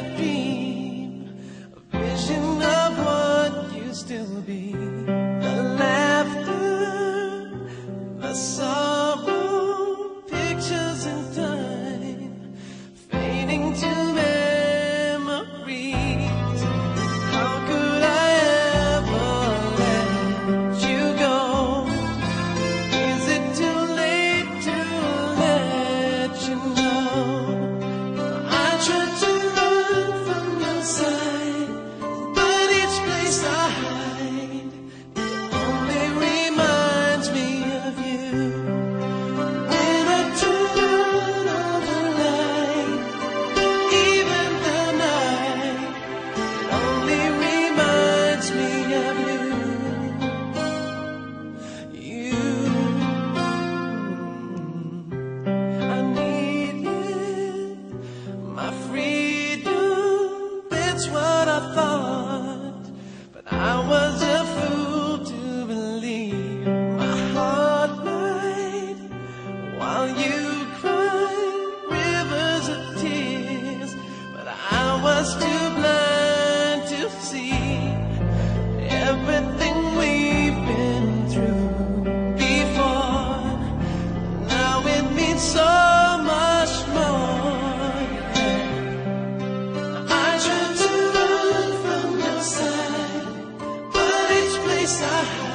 A my freedom. That's what I thought, but I was a fool to believe. My heart lied while you cried rivers of tears, but I was. side.